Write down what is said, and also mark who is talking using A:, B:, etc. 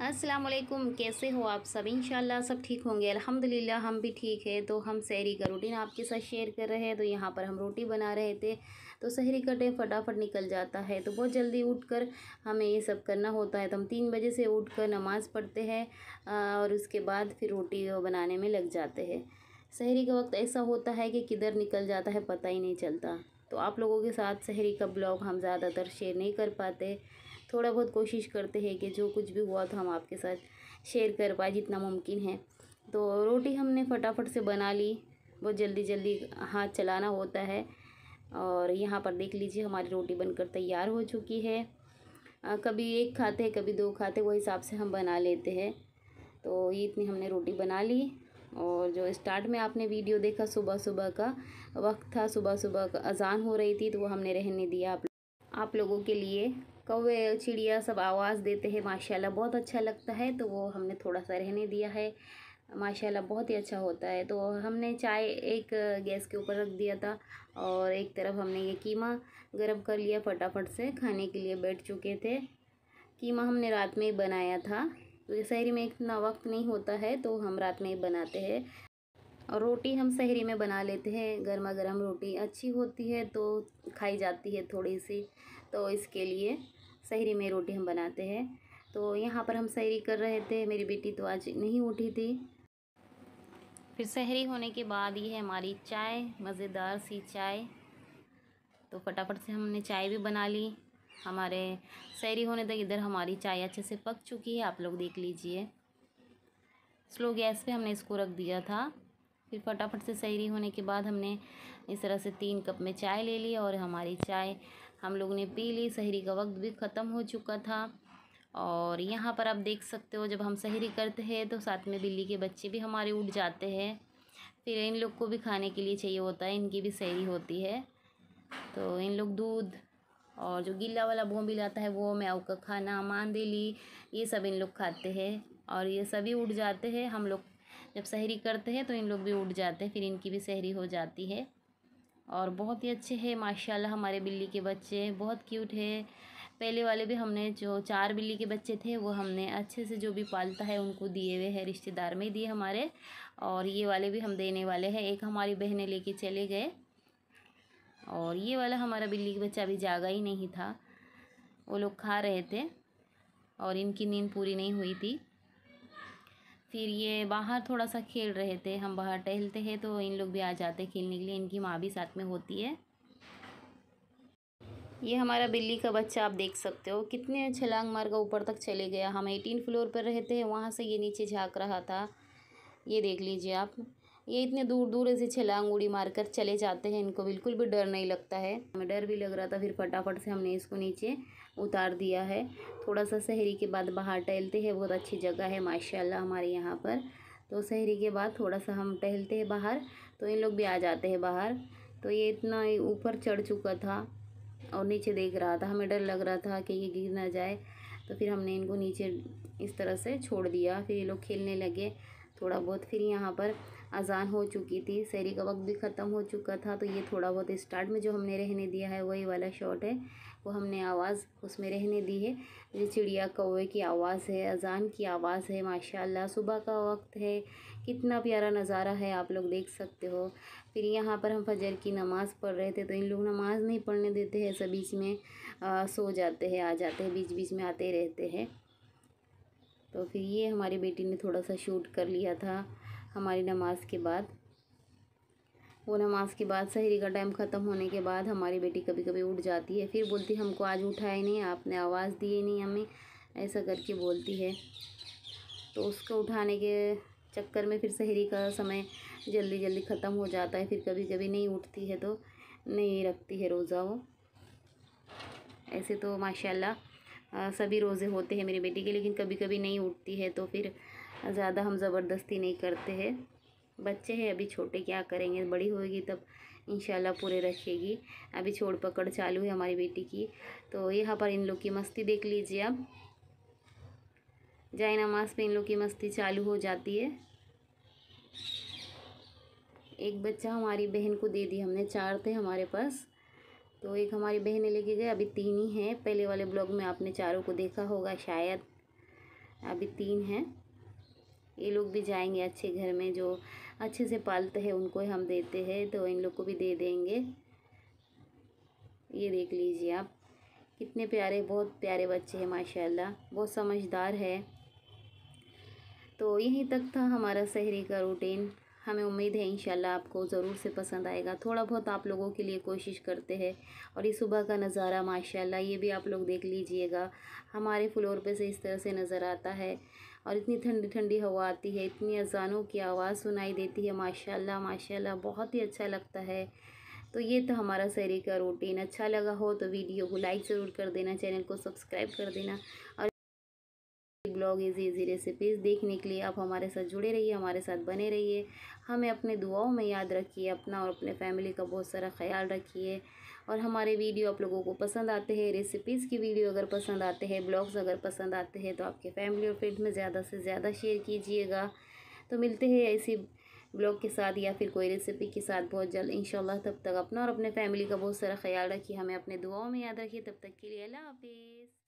A: वालेकुम कैसे हो आप सब? इंशाल्लाह सब ठीक होंगे। अल्हम्दुलिल्लाह, हम भी ठीक है। तो हम सहरी का रूटीन आपके साथ शेयर कर रहे हैं। तो यहाँ पर हम रोटी बना रहे थे। तो सहरी का टाइम फटाफट निकल जाता है। तो बहुत जल्दी उठकर हमें ये सब करना होता है। तो हम तीन बजे से उठकर नमाज़ पढ़ते हैं और उसके बाद फिर रोटी बनाने में लग जाते हैं। सहरी का वक्त ऐसा होता है कि किधर निकल जाता है पता ही नहीं चलता। तो आप लोगों के साथ सहरी का ब्लॉग हम ज़्यादातर शेयर नहीं कर पाते। थोड़ा बहुत कोशिश करते हैं कि जो कुछ भी हुआ तो हम आपके साथ शेयर कर पाए, जितना मुमकिन है। तो रोटी हमने फटाफट से बना ली। बहुत जल्दी जल्दी हाथ चलाना होता है। और यहाँ पर देख लीजिए, हमारी रोटी बनकर तैयार हो चुकी है। कभी एक खाते हैं, कभी दो खाते वो हिसाब से हम बना लेते हैं। तो ये इतनी हमने रोटी बना ली। और जो स्टार्ट में आपने वीडियो देखा सुबह सुबह का वक्त था सुबह सुबह का अजान हो रही थी तो वो हमने रहने दिया आप आप लोगों के लिए। कौवे, चिड़िया सब आवाज़ देते हैं, माशाल्लाह बहुत अच्छा लगता है तो वो हमने थोड़ा सा रहने दिया है। माशाल्लाह बहुत ही अच्छा होता है। तो हमने चाय एक गैस के ऊपर रख दिया था और एक तरफ़ हमने ये कीमा गर्म कर लिया फटाफट से, खाने के लिए बैठ चुके थे। कीमा हमने रात में ही बनाया था। तो शहरी में इतना वक्त नहीं होता है तो हम रात में ही बनाते हैं। और रोटी हम शहरी में बना लेते हैं। गर्मा गर्म रोटी अच्छी होती है तो खाई जाती है थोड़ी सी। तो इसके लिए सहरी में रोटी हम बनाते हैं। तो यहाँ पर हम सहरी कर रहे थे। मेरी बेटी तो आज नहीं उठी थी। फिर सहरी होने के बाद ये है हमारी चाय, मज़ेदार सी चाय। तो फटाफट से हमने चाय भी बना ली। हमारे सहरी होने तक इधर हमारी चाय अच्छे से पक चुकी है। आप लोग देख लीजिए। स्लो गैस पे हमने इसको रख दिया था। फिर फटाफट से सहरी होने के बाद हमने इस तरह से तीन कप में चाय ले ली और हमारी चाय हम लोग ने पी ली। सहरी का वक्त भी ख़त्म हो चुका था और यहाँ पर आप देख सकते हो, जब हम सहरी करते हैं तो साथ में बिल्ली के बच्चे भी हमारे उठ जाते हैं। फिर इन लोग को भी खाने के लिए चाहिए होता है, इनकी भी सहरी होती है। तो इन लोग दूध और जो गीला वाला बोम्बिल आता है, वो म्याऊ का खाना मांदेली ये सब इन लोग खाते हैं और ये सभी उठ जाते हैं। हम लोग जब सहरी करते हैं तो इन लोग भी उठ जाते हैं, फिर इनकी भी सहरी हो जाती है। और बहुत ही अच्छे हैं, माशाल्लाह हमारे बिल्ली के बच्चे बहुत क्यूट है। पहले वाले भी हमने जो चार बिल्ली के बच्चे थे, वो हमने अच्छे से जो भी पालता है उनको दिए हुए हैं, रिश्तेदार में दिए हमारे। और ये वाले भी हम देने वाले हैं, एक हमारी बहनें लेके चले गए। और ये वाला हमारा बिल्ली का बच्चा अभी जागा ही नहीं था, वो लोग खा रहे थे। और इनकी नींद पूरी नहीं हुई थी। फिर ये बाहर थोड़ा सा खेल रहे थे, हम बाहर टहलते हैं तो इन लोग भी आ जाते खेलने के लिए, इनकी माँ भी साथ में होती है। ये हमारा बिल्ली का बच्चा आप देख सकते हो, कितने छलांग मार का ऊपर तक चले गया। हम एटीन फ्लोर पर रहते हैं, वहाँ से ये नीचे झाँक रहा था। ये देख लीजिए आप। ये इतने दूर दूर ऐसे छलांग उड़ी मारकर चले जाते हैं, इनको बिल्कुल भी डर नहीं लगता है। हमें डर भी लग रहा था, फिर फटाफट से हमने इसको नीचे उतार दिया है। थोड़ा सा शहरी के बाद बाहर टहलते हैं, बहुत अच्छी जगह है, माशाल्लाह हमारे यहाँ पर। तो शहरी के बाद थोड़ा सा हम टहलते हैं बाहर तो इन लोग भी आ जाते हैं बाहर। तो ये इतना ऊपर चढ़ चुका था और नीचे देख रहा था। हमें डर लग रहा था कि ये गिर ना जाए। तो फिर हमने इनको नीचे इस तरह से छोड़ दिया। फिर ये लोग खेलने लगे थोड़ा बहुत। फिर यहाँ पर अजान हो चुकी थी शहरी का वक्त भी ख़त्म हो चुका था तो ये थोड़ा बहुत स्टार्ट में जो हमने रहने दिया है वही वाला शॉट है वो हमने आवाज़ उसमें रहने दी है। ये चिड़िया कौवे की आवाज़ है अजान की आवाज़ है माशाल्लाह सुबह का वक्त है कितना प्यारा नज़ारा है आप लोग देख सकते हो। फिर यहाँ पर हम फजर की नमाज़ पढ़ रहे थे तो इन लोग नमाज़ नहीं पढ़ने देते हैं सब बीच में आ, सो जाते हैं आ जाते हैं बीच बीच में आते रहते हैं। तो फिर ये हमारी बेटी ने थोड़ा सा शूट कर लिया था। हमारी नमाज़ के बाद। वो नमाज़ के बाद सहरी का टाइम ख़त्म होने के बाद हमारी बेटी कभी कभी उठ जाती है। फिर बोलती है हमको आज उठाए नहीं, आपने आवाज़ दिए नहीं हमें, ऐसा करके बोलती है। तो उसको उठाने के चक्कर में फिर सहरी का समय जल्दी जल्दी ख़त्म हो जाता है। फिर कभी कभी नहीं उठती है तो नहीं रखती है रोज़ा वो। ऐसे तो माशाल्लाह सभी रोज़े होते हैं मेरी बेटी के, लेकिन कभी कभी नहीं उठती है तो फिर ज़्यादा हम ज़बरदस्ती नहीं करते हैं। बच्चे हैं, अभी छोटे क्या करेंगे? बड़ी होगी तब इंशाल्लाह पूरे रखेगी। अभी छोड़ पकड़ चालू है हमारी बेटी की। तो यहाँ पर इन लोग की मस्ती देख लीजिए अब जाए नमाज़ पे इन लोग की मस्ती चालू हो जाती है। एक बच्चा हमारी बहन को दे दी हमने, चार थे हमारे पास। तो एक हमारी बहन लेके गए, अभी तीन ही हैं। पहले वाले ब्लॉग में आपने चारों को देखा होगा शायद। अभी तीन हैं। ये लोग भी जाएँगे अच्छे घर में जो अच्छे से पालते हैं, उनको हम देते हैं तो इन लोग को भी दे देंगे। ये देख लीजिए आप, कितने प्यारे, बहुत प्यारे बच्चे हैं, माशाल्लाह, बहुत समझदार है। तो यहीं तक था हमारा शहरी का रूटीन हमें उम्मीद है इंशाल्लाह आपको ज़रूर से पसंद आएगा। थोड़ा बहुत आप लोगों के लिए कोशिश करते हैं और ये सुबह का नज़ारा, माशाल्लाह, ये भी आप लोग देख लीजिएगा। हमारे फ्लोर पे से इस तरह से नज़र आता है। और इतनी ठंडी ठंडी हवा आती है, इतनी अजानों की आवाज़ सुनाई देती है, माशाल्लाह माशाल्लाह, बहुत ही अच्छा लगता है। तो ये तो हमारा शहरी का रूटीन अच्छा लगा हो तो वीडियो को लाइक ज़रूर कर देना चैनल को सब्सक्राइब कर देना और ब्लॉग इजी इजी रेसिपीज़ देखने के लिए आप हमारे साथ जुड़े रहिए, हमारे साथ बने रहिए। हमें अपने दुआओं में याद रखिए, अपना और अपने फैमिली का बहुत सारा ख्याल रखिए। और हमारे वीडियो आप लोगों को पसंद आते हैं रेसिपीज़ की वीडियो अगर पसंद आते हैं ब्लॉग्स अगर पसंद आते हैं तो आपके फैमिली और फ्रेंड में ज़्यादा से ज़्यादा शेयर कीजिएगा। तो मिलते हैं ऐसी ब्लॉग के साथ या फिर कोई रेसिपी के साथ बहुत जल्द, इंशाल्लाह। तब तक अपना और अपने फैमिली का बहुत सारा ख्याल रखिए। हमें अपने दुआओं में याद रखिए। तब तक के लिए अल्लाह हाफिज़।